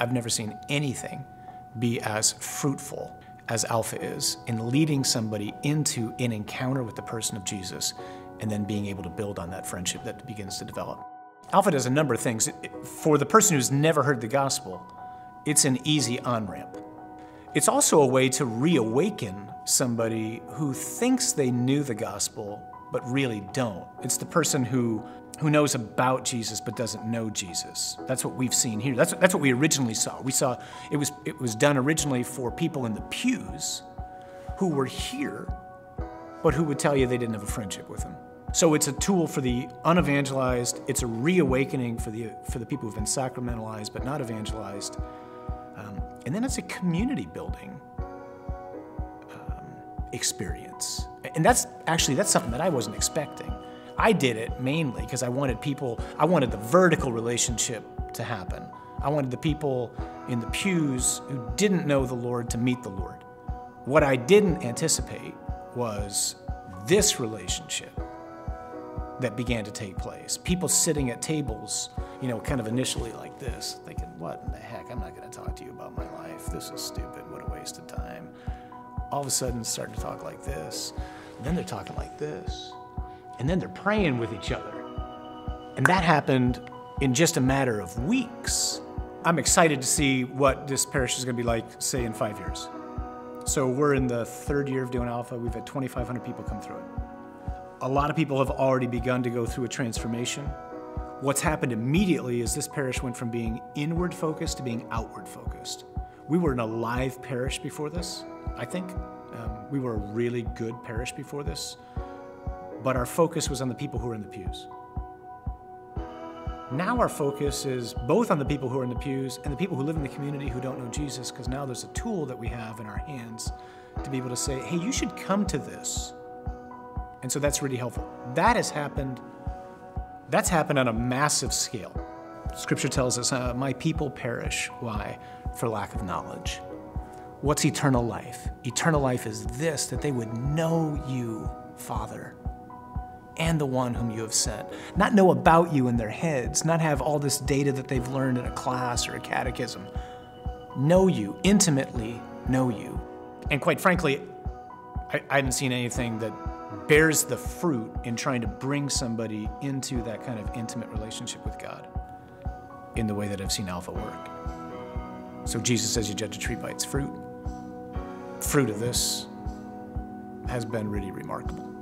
I've never seen anything be as fruitful as Alpha is in leading somebody into an encounter with the person of Jesus and then being able to build on that friendship that begins to develop. Alpha does a number of things. For the person who's never heard the gospel, it's an easy on ramp. It's also a way to reawaken somebody who thinks they knew the gospel but really don't. It's the person who who knows about Jesus but doesn't know Jesus. That's what we've seen here. That's, that's what we originally saw. We saw it was, it was done originally for people in the pews who were here, but who would tell you they didn't have a friendship with him. So it's a tool for the unevangelized. It's a reawakening for the, for the people who've been sacramentalized but not evangelized. Um, and then it's a community building um, experience. And that's actually, that's something that I wasn't expecting. I did it mainly because I wanted people, I wanted the vertical relationship to happen. I wanted the people in the pews who didn't know the Lord to meet the Lord. What I didn't anticipate was this relationship that began to take place. People sitting at tables, you know, kind of initially like this, thinking, what in the heck? I'm not going to talk to you about my life. This is stupid. What a waste of time. All of a sudden, starting to talk like this. And then they're talking like this and then they're praying with each other. And that happened in just a matter of weeks. I'm excited to see what this parish is going to be like, say, in five years. So we're in the third year of doing Alpha. We've had 2,500 people come through it. A lot of people have already begun to go through a transformation. What's happened immediately is this parish went from being inward focused to being outward focused. We were an alive parish before this, I think. Um, we were a really good parish before this but our focus was on the people who are in the pews. Now our focus is both on the people who are in the pews and the people who live in the community who don't know Jesus, because now there's a tool that we have in our hands to be able to say, hey, you should come to this. And so that's really helpful. That has happened, that's happened on a massive scale. Scripture tells us, uh, my people perish. Why? For lack of knowledge. What's eternal life? Eternal life is this, that they would know you, Father, and the one whom you have sent. Not know about you in their heads, not have all this data that they've learned in a class or a catechism. Know you, intimately know you. And quite frankly, I, I haven't seen anything that bears the fruit in trying to bring somebody into that kind of intimate relationship with God in the way that I've seen Alpha work. So Jesus says you judge a tree by its fruit. Fruit of this has been really remarkable.